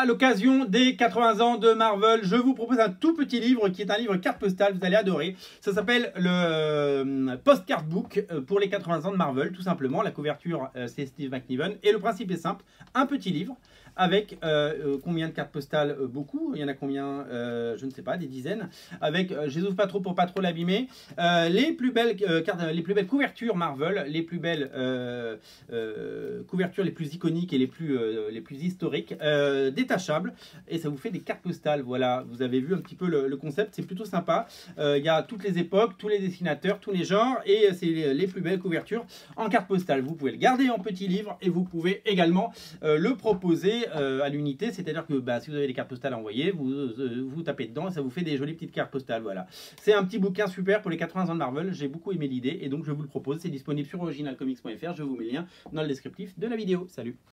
À l'occasion des 80 ans de Marvel, je vous propose un tout petit livre qui est un livre carte postale, vous allez adorer. Ça s'appelle le euh, Postcard Book euh, pour les 80 ans de Marvel, tout simplement. La couverture, euh, c'est Steve McNiven. Et le principe est simple, un petit livre avec combien de cartes postales Beaucoup? Il y en a combien? Je ne sais pas, des dizaines. Avec, je les ouvre pas trop pour pas trop l'abîmer. les, plus belles, les plus belles couvertures Marvel, les plus belles couvertures les plus iconiques et les plus, les plus historiques. Détachable et ça vous fait des cartes postales. Voilà, vous avez vu un petit peu le, concept, c'est plutôt sympa. Euh, il y a toutes les époques, tous les dessinateurs, tous les genres et c'est les, plus belles couvertures en carte postale. Vous pouvez le garder en petit livre et vous pouvez également euh, le proposer euh, à l'unité, c'est-à-dire que bah, si vous avez des cartes postales à envoyer, vous, vous tapez dedans et ça vous fait des jolies petites cartes postales. Voilà, c'est un petit bouquin super pour les 80 ans de Marvel. J'ai beaucoup aimé l'idée et donc je vous le propose. C'est disponible sur originalcomics.fr. Je vous mets le lien dans le descriptif de la vidéo. Salut